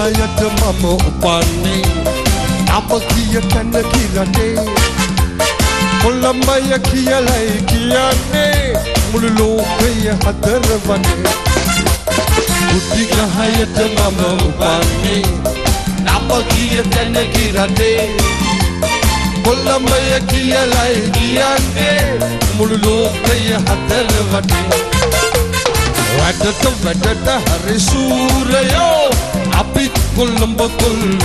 ගහයට මම උපන්නේ. නම කිය තැන කිරටේ. කොල්ලම්බය කියලයි කියන්නේ. මුළු ලෝකය හතර වනේ බුද්ධි ග්‍රහයට මම උපන්නේ. නම කිය තැන කිරටේ. කොල්ලම්බය කියලයි කියන්නේ. මුළු ලෝකය හතර වනේ වැඩට වැඩට හරි සූරයෝ. අපිත් කොල්ලඹ කොල්ලු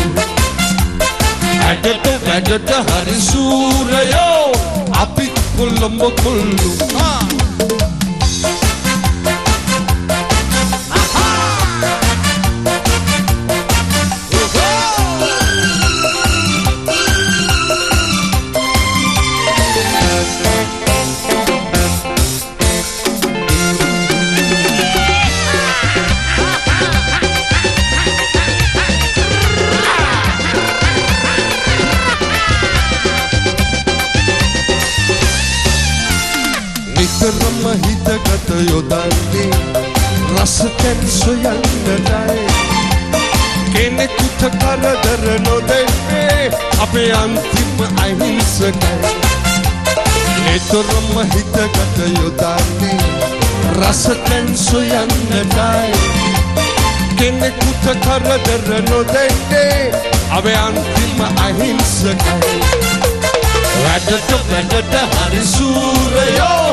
වැඩට වැඩට හරි සූරයෝ. අපිත් කොල්ලඹ කොල්ලු නිතරම හිතගත යොදන්නේ. රසතැන් සොයන්නටයි කෙනෙකුට කරදර නොදෙන්නේ. අපේ අන්තිම අහිංසකයි. නිතරම හිතගත යොදන්නේ. රසතැන් සොයන්නටයි කෙනෙකුට කරදර නොදෙන්නේ. අපේ අන්තිම අහිංසකයි. වැඩට වැඩට හරි සූරයෝ.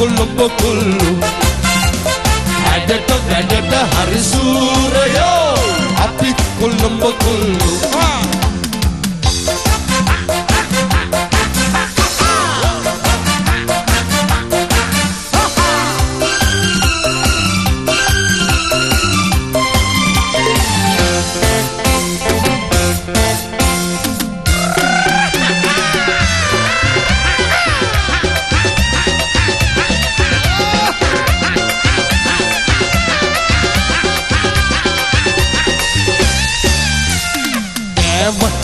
අපිත් කොල්ලොබ කොල්ලු වැඩට වැඩට හරි සූරයෝ. අපිත් කොල්ලොබ කොල්ලු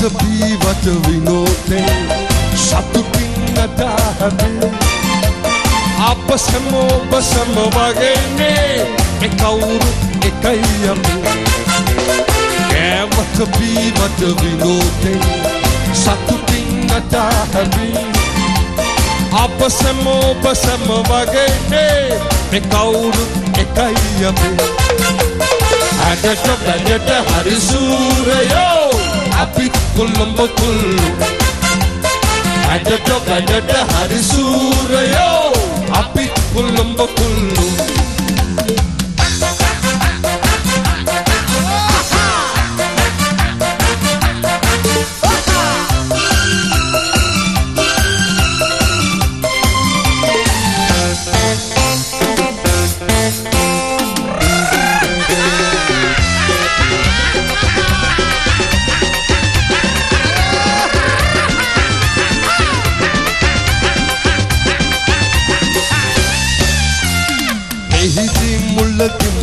ඇවට බීවට විනෝතේ සතුටින් අදාහබේ අප සැමෝබ සම වගේනේ එකවුරු එකයි අපේ ඇවට බීවට විනෝතේ සතුටින් අදාහබේ අප සැමෝබ සම වගේනේ එකවුරු එකයි අපේ ඇඩට වැඩට හරි සූරයෝ අපිත් කොල්ලඹ කොල්ලු ඇඩට වැඩට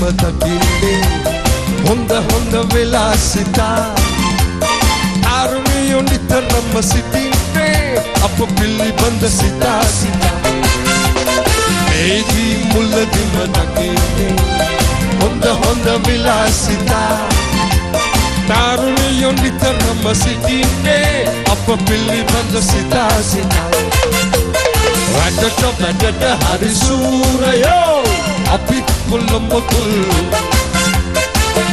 මුල්ලකින්ම දකින්නේ හොඳ හොඳ වෙලා සිතා අරුණියෝ නිතරම සිටින්නේ අප පිළිබඳ සිතා සිතා එහිදී මුල්ලකින්ම දකින්නේ හොඳ හොඳ වෙලා සිතා තරුණියෝ නිතරම සිටින්නේ අප පිළිබඳ සිතා සිතා වැඩට වැඩට හරි සූරයෝ අපිත් කොල්ලඹ කොල්ලු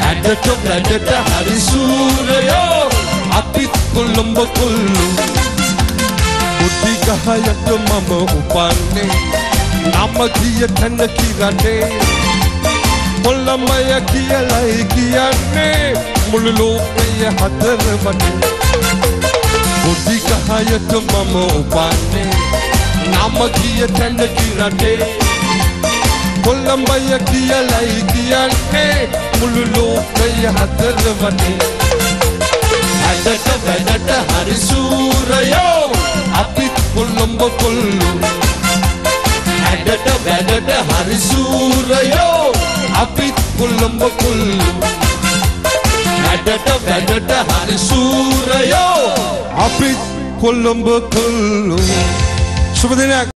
ඇඩට වැඩට හරි සූරයෝ අපිත් කොල්ලඹ කොල්ලු බුද්ධි ගහයට මම උපන්නේ නම කිය තැන කිරටේ කොල්ලමය කියලයි කියන්නේ මුළු ලෝකය හතර වනේ බුද්ධි ගහයට මම උපන්නේ නම කිය තැන කිරටේ කොල්ලම්බය කියලයි කියන්නේ මුළු ලෝකය හතර වනේ ඇඩට වැඩට හරි සූරයෝ අපිත් කොල්ලොම්බ කොල්ලු ඇඩට වැඩට හරි සූරයෝ අපිත් කොල්ලොම්බ කොල්ලු ඇඩට වැඩට හරි සූරයෝ අපිත් කොල්ලොම්බ කොල්ලු සුබ දිනයක්